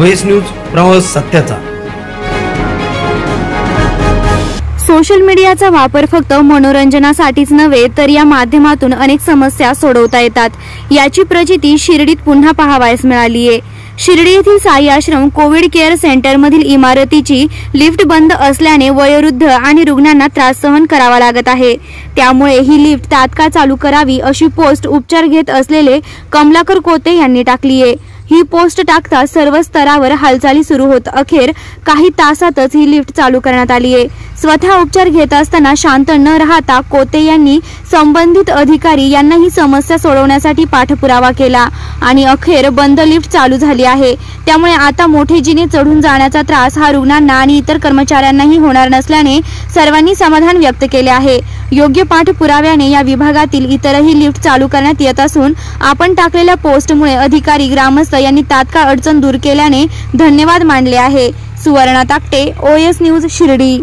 OS news प्रवास सत्याचा. Social मीडियाचा वापर फक्त मनोरंजनासाठीच नव्हे तर या माध्यमातून अनेक समस्या सोडवता येतात. याची प्रचिती शिर्डीत पुन्हा पाहावयास मिळालीये. शिर्डी येथील साई आश्रम कोविड केअर सेंटरमधील इमारतीची लिफ्ट बंद असल्याने वयोवृद्ध आणि रुग्णांना त्रास सहन करावा लागत आहे. त्यामुळे ही लिफ्ट तात्काळ चालू करावी अशी पोस्ट उपचार घेत असलेले कमलाकर कोते यांनी टाकली आहे ही पोस्ट टाकता सर्व स्तरावर हालचाली सुरू होत. अखेर काही तासातच ही लिफ्ट चालू करण्यात आली आहे. स्वतः उपचार घेत असताना शांत न राहता कोते यांनी संबंधित अधिकारी यांना ही समस्या सोडवण्यासाठी पाठपुरावा केला आणि अखेर बंद लिफ्ट चालू झाली आहे. त्यामुळे आता मोठे जिने चढून जाण्याचा त्रास हा रुग्णांना आणि इतर कर्मचाऱ्यांनाही होणार नसल्याने सर्वांनी समाधान व्यक्त केले आहे. योग्य पाठपुराव्याने या विभागातील इतरही लिफ्ट चालू करण्यात येत असून आपण टाकलेल्या पोस्टमुळे अधिकारी ग्रामस्थ यांनी तात्काळ अडचण दूर केल्याने धन्यवाद मानले आहे. Suvarna Takate OS news Shirdi.